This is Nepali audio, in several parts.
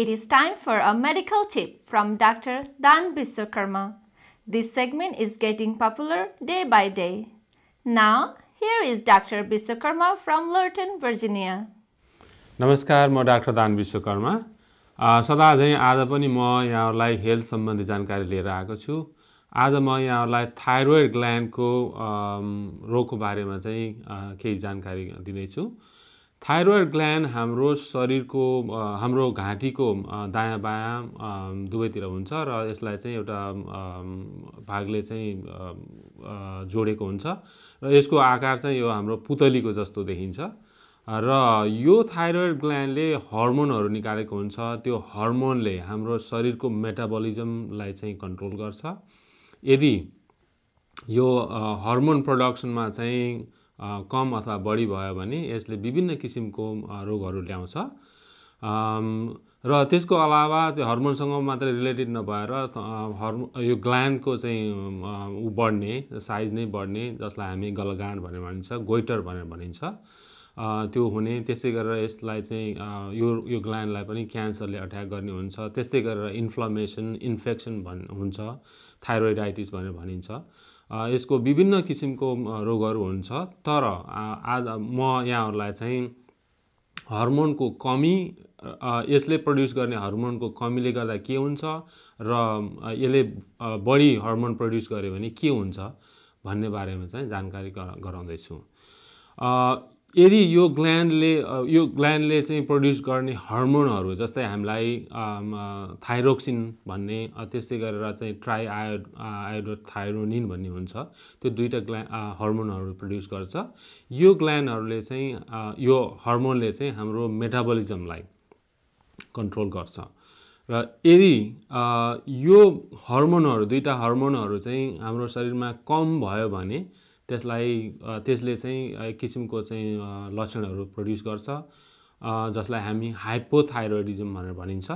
it is time for a medical tip from Dr. Dan Biswakarma. This segment is getting popular day by day. Now, here is Dr. Biswakarma from Lurton, Virginia. नमस्कार म डाक्टर दान विश्वकर्मा सदा झैँ आज पनि म यहाँहरूलाई हेल्थ सम्बन्धी जानकारी लिएर आएको छु आज म यहाँहरूलाई थाइरोइड ग्ल्यान्डको रोगको बारेमा चाहिँ केही जानकारी दिँदैछु थाइरोइड ग्ल्यान्ड हाम्रो शरीरको हाम्रो घाँटीको दायाँ बायाँ दुवैतिर हुन्छ र यसलाई चाहिँ एउटा भागले चाहिँ जोडेको हुन्छ र यसको आकार चाहिँ यो हाम्रो पुतलीको जस्तो देखिन्छ। र यो थाइरोइड ग्ल्यान्डले हर्मोनहरू निकालेको हुन्छ। त्यो हर्मोनले हाम्रो शरीरको मेटाबोलिजमलाई चाहिँ कन्ट्रोल गर्छ। यदि यो हर्मोन प्रडक्सनमा चाहिँ कम अथवा बढी भयो भने यसले विभिन्न किसिमको रोगहरू ल्याउँछ। र त्यसको अलावा त्यो हर्मोनसँग मात्रै रिलेटेड नभएर हर्मो यो ग्ल्यान्डको चाहिँ ऊ बढ्ने साइज नै बढ्ने जसलाई हामी गलगाँड भनेर भनिन्छ गोइटर भनेर भनिन्छ त्यो हुने। त्यसै गरेर यसलाई चाहिँ यो यो ग्ल्यान्डलाई पनि क्यान्सरले अट्याक गर्ने हुन्छ। त्यस्तै गरेर इन्फ्लमेसन इन्फेक्सन भन् हुन्छ थाइरोइडाइटिस भनेर भनिन्छ। यसको विभिन्न किसिमको रोगहरू हुन्छ। तर आज म यहाँहरूलाई चाहिँ हर्मोनको कमी यसले प्रड्युस गर्ने हर्मोनको कमीले गर्दा के हुन्छ र यसले बढी हर्मोन प्रड्युस गर्यो भने के हुन्छ भन्ने बारेमा चाहिँ जानकारी गर गराउँदैछु। यदि यो ग्ल्यान्डले यो ग्ल्यान्डले चाहिँ प्रड्युस गर्ने हर्मोनहरू जस्तै हामीलाई थाइरोक्सिन भन्ने त्यस्तै गरेर चाहिँ ट्राई आयो आयोडो थाइरोनिन भन्ने हुन्छ त्यो दुईवटा ग्ल्या हर्मोनहरू प्रड्युस गर्छ। यो ग्ल्यान्डहरूले चाहिँ यो हर्मोनले चाहिँ हाम्रो मेटाबोलिजमलाई कन्ट्रोल गर्छ। र यदि यो हर्मोनहरू दुईवटा हर्मोनहरू चाहिँ हाम्रो शरीरमा कम भयो भने त्यसलाई त्यसले चाहिँ एक किसिमको चाहिँ लक्षणहरू प्रड्युस गर्छ जसलाई हामी हाइपोथाइरोइडिजम भनेर भनिन्छ।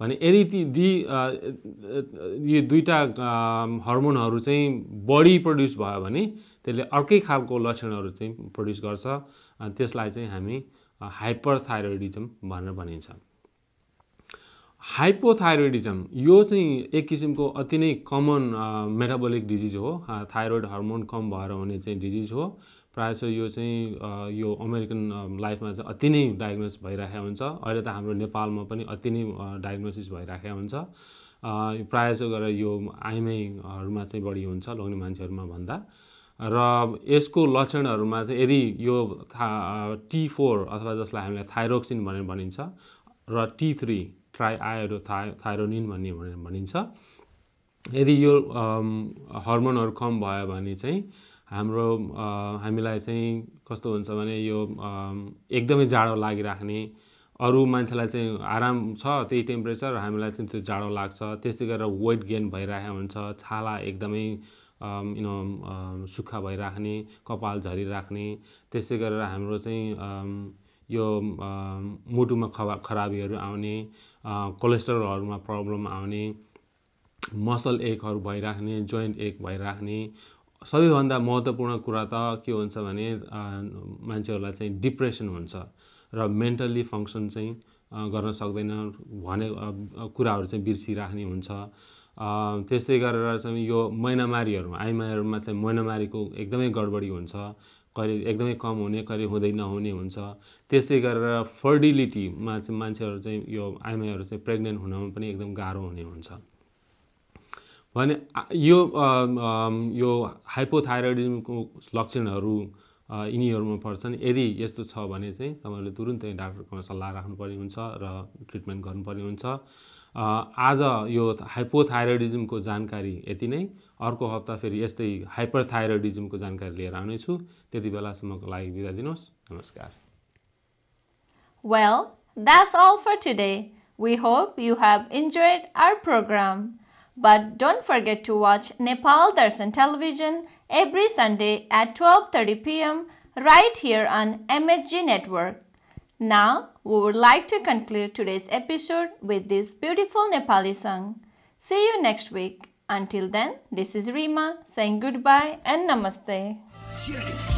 भने यदि ती दि अ, यो दुईवटा हर्मोनहरू चाहिँ बढी प्रड्युस भयो भने त्यसले अर्कै खालको लक्षणहरू चाहिँ प्रड्युस गर्छ। त्यसलाई चाहिँ हामी हाइपरथाइरोइडिजम भनेर भनिन्छ। हाइपोथाइरोइडिजम यो चाहिँ एक किसिमको अति नै कमन मेटाबोलिक डिजिज हो। थाइरोइड हर्मोन कम भएर हुने चाहिँ डिजिज हो। प्रायः यो चाहिँ यो अमेरिकन लाइफमा चाहिँ अति नै डायग्नोस भइरहेको हुन्छ। अहिले त हाम्रो नेपालमा पनि अति नै डायग्नोसिस भइरहेको हुन्छ। प्रायः जसो गरेर यो आइमाईहरूमा चाहिँ बढी हुन्छ लोग्ने मान्छेहरूमा भन्दा। र यसको लक्षणहरूमा चाहिँ यदि यो था टी फोर अथवा जसलाई हामीलाई थाइरोक्सिन भनेर भनिन्छ र T three triiodothyronine भन्ने भनिन्छ। यदि यो हर्मोनहरू कम भयो भने चाहिँ हाम्रो हामीलाई चाहिँ कस्तो हुन्छ भने यो एकदमै जाडो लागिराख्ने अरू मान्छेलाई चाहिँ आराम छ त्यही टेम्परेचर हामीलाई चाहिँ त्यो जाडो लाग्छ। त्यस्तै गरेर वेट गेन भइरहेको हुन्छ छाला एकदमै युनो सुक्खा भइराख्ने कपाल झरिराख्ने। त्यस्तै गरेर हाम्रो चाहिँ यो मुटुमा खबा खराबीहरू आउने कोलेस्ट्रोलहरूमा प्रब्लम आउने मसल एकहरू भइराख्ने जोइन्ट एक भइराख्ने सबैभन्दा महत्त्वपूर्ण कुरा त के हुन्छ भने मान्छेहरूलाई चाहिँ डिप्रेसन हुन्छ र मेन्टल्ली फङ्सन चाहिँ गर्न सक्दैन भने कुराहरू चाहिँ बिर्सिराख्ने हुन्छ। त्यस्तै गरेर चाहिँ यो महिनामारीहरू आइमाईहरूमा चाहिँ महिनामारीको एकदमै गडबडी हुन्छ। कहिले एकदमै कम हुने कहिले हुँदै नहुने हुन्छ। त्यस्तै गरेर फर्टिलिटीमा चाहिँ मान्छेहरू चाहिँ यो आइमाईहरू चाहिँ प्रेग्नेन्ट हुनमा पनि एकदम गाह्रो हुने हुन्छ। भने आ- यो अम, अम, यो हाइपोथाइरोइडिजमको लक्षणहरू यिनीहरूमा पर्छन्। यदि यस्तो छ भने चाहिँ तपाईँहरूले तुरुन्तै डाक्टरकोमा सल्लाह राख्नुपर्ने हुन्छ र ट्रिटमेन्ट गर्नुपर्ने हुन्छ। आज यो हाइपोथाइरोइडिजमको जानकारी यति नै। अर्को हप्ता फेरि यस्तै हाइपरथाइरोइडिजमको जानकारी लिएर आउनेछु। त्यति बेलासम्मको लागि बिदा दिनुहोस्। नमस्कार। Well, that's all for today. We hope you have enjoyed our program. But don't forget to watch Nepal Darshan television every Sunday at 12:30 p.m. right here on MHG network. Now, we would like to conclude today's episode with this beautiful Nepali song. See you next week. Until then, this is Rima saying goodbye and namaste.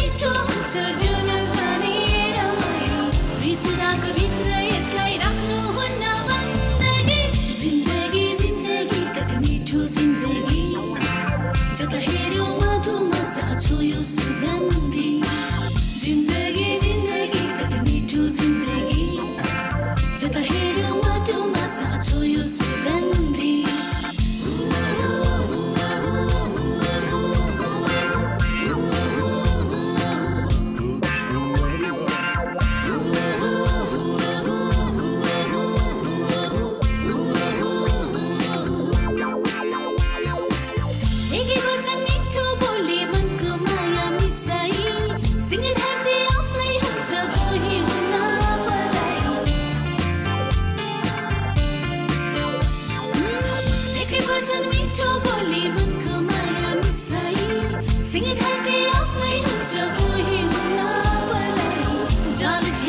need to tell you.